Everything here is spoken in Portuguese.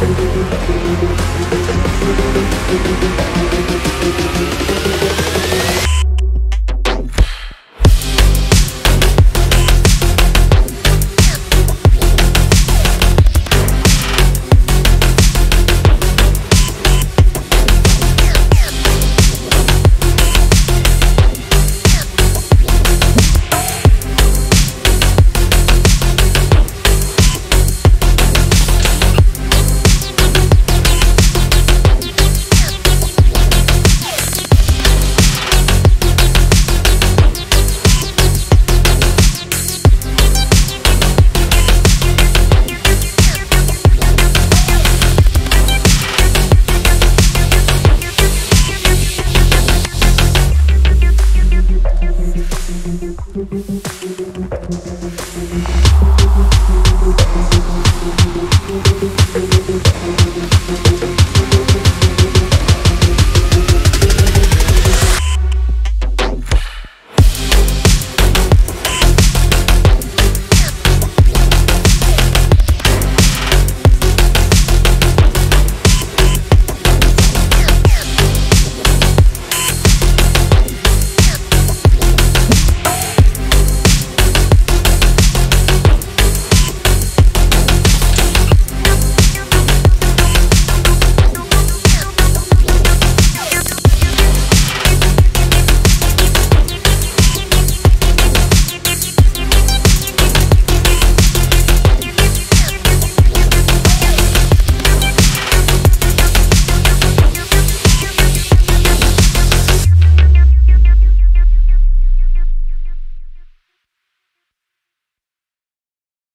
Música Thank you.